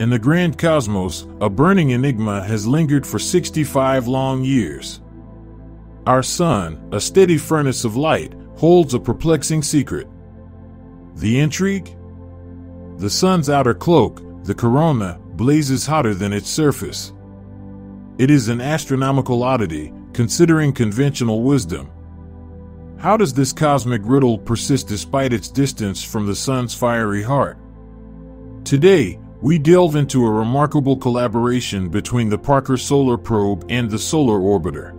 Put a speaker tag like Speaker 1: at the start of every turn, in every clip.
Speaker 1: In the grand cosmos, a burning enigma has lingered for 65 long years. Our sun, a steady furnace of light, holds a perplexing secret. The intrigue? The sun's outer cloak, the corona, blazes hotter than its surface. It is an astronomical oddity, considering conventional wisdom. How does this cosmic riddle persist despite its distance from the sun's fiery heart? Today, we delve into a remarkable collaboration between the Parker Solar Probe and the Solar Orbiter.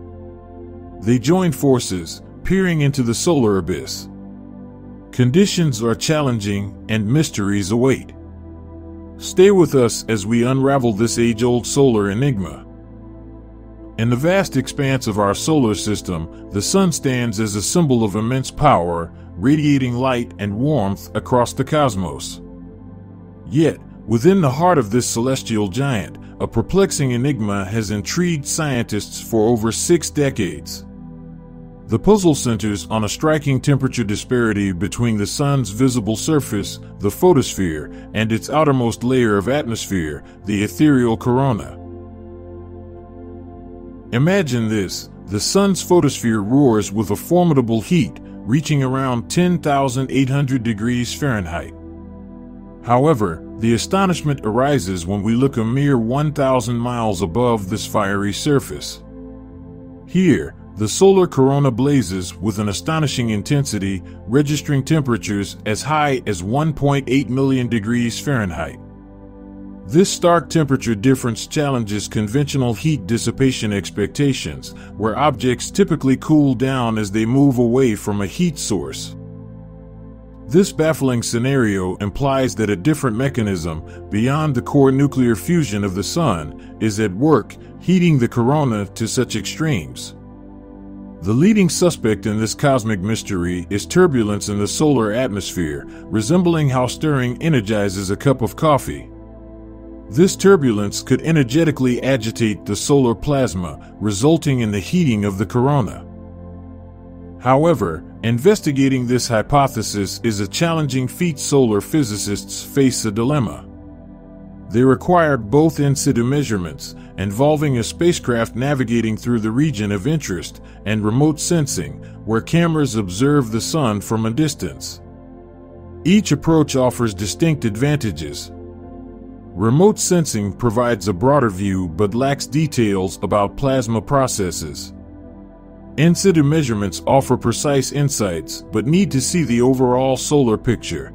Speaker 1: They join forces, peering into the solar abyss. Conditions are challenging and mysteries await. Stay with us as we unravel this age old solar enigma. In the vast expanse of our solar system, the Sun stands as a symbol of immense power, radiating light and warmth across the cosmos. Yet, Within the heart of this celestial giant, a perplexing enigma has intrigued scientists for over six decades. The puzzle centers on a striking temperature disparity between the Sun's visible surface, the photosphere, and its outermost layer of atmosphere, the ethereal corona. Imagine this the Sun's photosphere roars with a formidable heat, reaching around 10,800 degrees Fahrenheit. However, the astonishment arises when we look a mere 1,000 miles above this fiery surface. Here, the solar corona blazes with an astonishing intensity, registering temperatures as high as 1.8 million degrees Fahrenheit. This stark temperature difference challenges conventional heat dissipation expectations, where objects typically cool down as they move away from a heat source. This baffling scenario implies that a different mechanism, beyond the core nuclear fusion of the Sun, is at work, heating the corona to such extremes. The leading suspect in this cosmic mystery is turbulence in the solar atmosphere, resembling how stirring energizes a cup of coffee. This turbulence could energetically agitate the solar plasma, resulting in the heating of the corona. However, investigating this hypothesis is a challenging feat. Solar physicists face a dilemma. They required both in situ measurements, involving a spacecraft navigating through the region of interest, and remote sensing, where cameras observe the sun from a distance. Each approach offers distinct advantages. Remote sensing provides a broader view but lacks details about plasma processes. In situ measurements offer precise insights, but need to see the overall solar picture.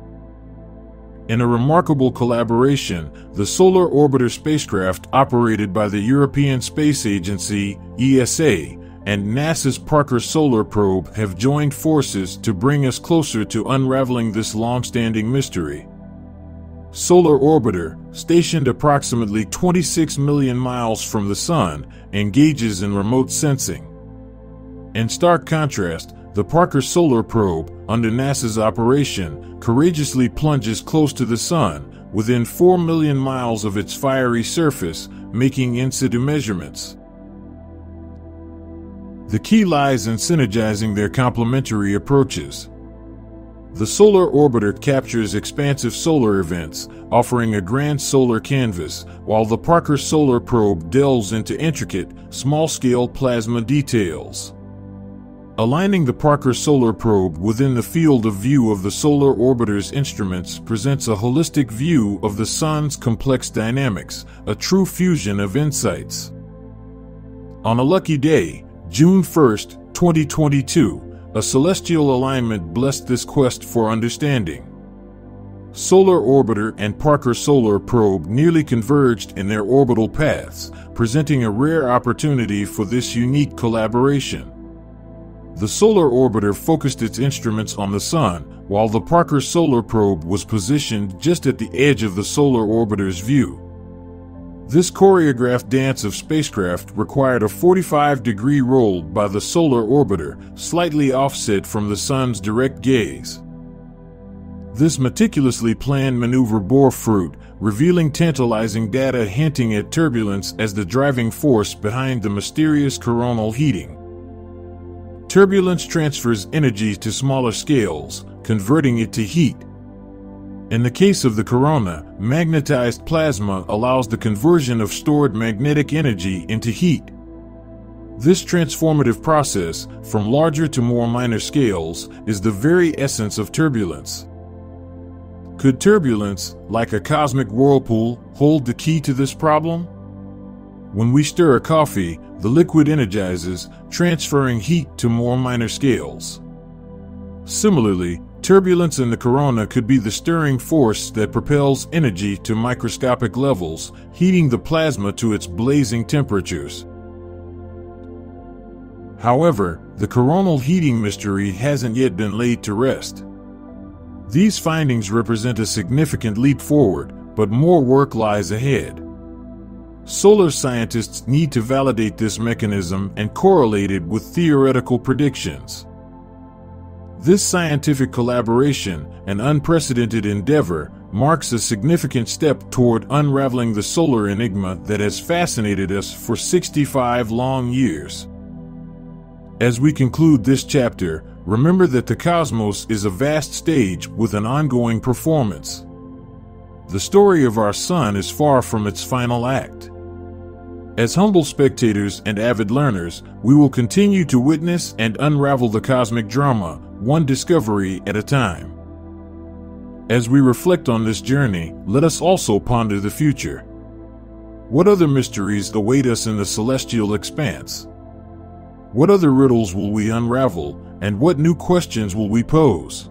Speaker 1: In a remarkable collaboration, the Solar Orbiter spacecraft operated by the European Space Agency, ESA, and NASA's Parker Solar Probe have joined forces to bring us closer to unraveling this long-standing mystery. Solar Orbiter, stationed approximately 26 million miles from the Sun, engages in remote sensing. In stark contrast, the Parker Solar Probe, under NASA's operation, courageously plunges close to the Sun, within 4 million miles of its fiery surface, making in situ measurements. The key lies in synergizing their complementary approaches. The Solar Orbiter captures expansive solar events, offering a grand solar canvas, while the Parker Solar Probe delves into intricate, small scale plasma details. Aligning the Parker Solar Probe within the field of view of the Solar Orbiter's instruments presents a holistic view of the Sun's complex dynamics, a true fusion of insights. On a lucky day, June 1, 2022, a celestial alignment blessed this quest for understanding. Solar Orbiter and Parker Solar Probe nearly converged in their orbital paths, presenting a rare opportunity for this unique collaboration. The Solar Orbiter focused its instruments on the Sun, while the Parker Solar Probe was positioned just at the edge of the Solar Orbiter's view. This choreographed dance of spacecraft required a 45 degree roll by the Solar Orbiter, slightly offset from the Sun's direct gaze. This meticulously planned maneuver bore fruit, revealing tantalizing data hinting at turbulence as the driving force behind the mysterious coronal heating. Turbulence transfers energy to smaller scales, converting it to heat. In the case of the corona, magnetized plasma allows the conversion of stored magnetic energy into heat. This transformative process, from larger to more minor scales, is the very essence of turbulence. Could turbulence, like a cosmic whirlpool, hold the key to this problem? When we stir a coffee, the liquid energizes, transferring heat to more minor scales. Similarly, turbulence in the corona could be the stirring force that propels energy to microscopic levels, heating the plasma to its blazing temperatures. However, the coronal heating mystery hasn't yet been laid to rest. These findings represent a significant leap forward, but more work lies ahead. Solar scientists need to validate this mechanism and correlate it with theoretical predictions. This scientific collaboration, an unprecedented endeavor, marks a significant step toward unraveling the solar enigma that has fascinated us for 65 long years. As we conclude this chapter, remember that the cosmos is a vast stage with an ongoing performance. The story of our sun is far from its final act. As humble spectators and avid learners, we will continue to witness and unravel the cosmic drama, one discovery at a time. As we reflect on this journey, let us also ponder the future. What other mysteries await us in the celestial expanse? What other riddles will we unravel, and what new questions will we pose?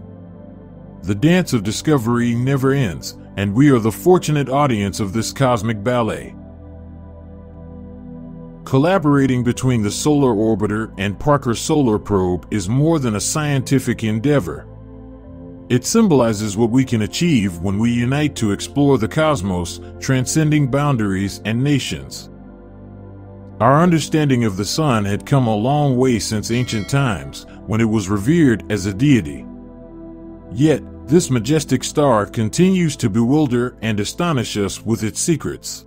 Speaker 1: The dance of discovery never ends, and we are the fortunate audience of this cosmic ballet. Collaborating between the Solar Orbiter and Parker Solar Probe is more than a scientific endeavor. It symbolizes what we can achieve when we unite to explore the cosmos, transcending boundaries and nations. Our understanding of the sun had come a long way since ancient times, when it was revered as a deity. Yet, this majestic star continues to bewilder and astonish us with its secrets.